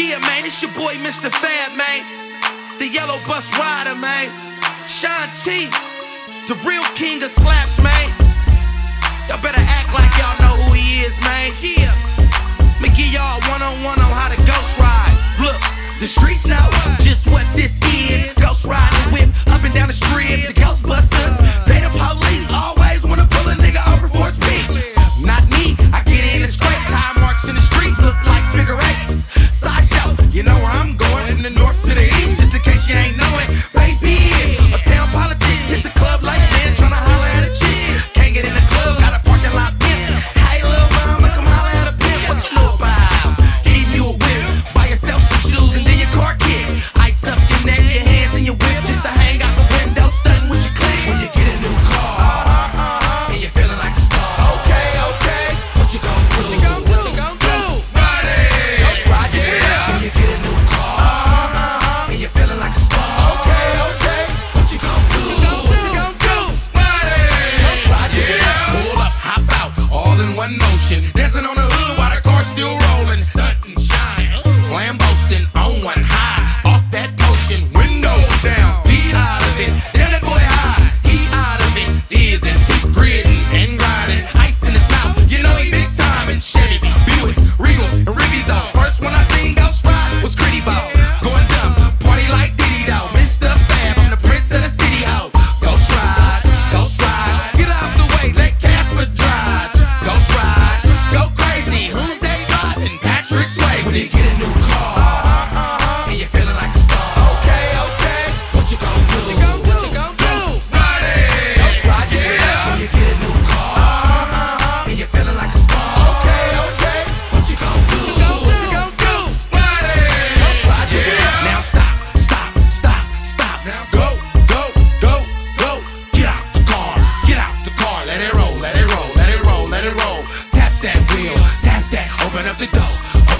Yeah, man, it's your boy Mistah F.A.B., man. The yellow bus rider, man. Sean T, the real king of slaps, man. Y'all better act like y'all know who he is, man. Yeah. Me give y'all one-on-one on how to ghost ride. Look, the streets know just what this is. Ghost riding whip up and down the strip. The Ghostbusters, they the police, always. from the north to the east, just in case you ain't know it.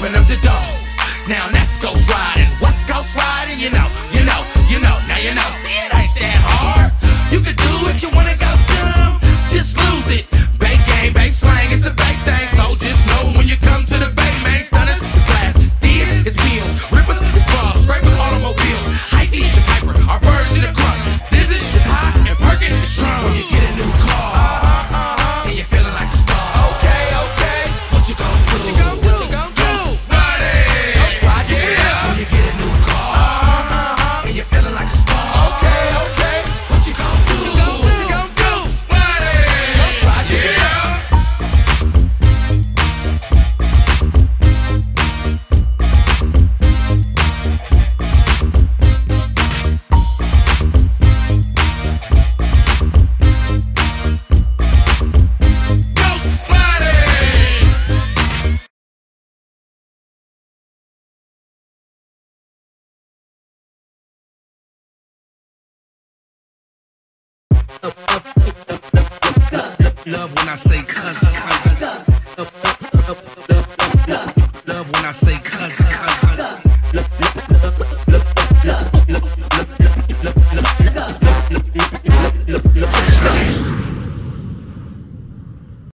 open up the door. Now that's riding. What's riding? You know. Love when I say cuz.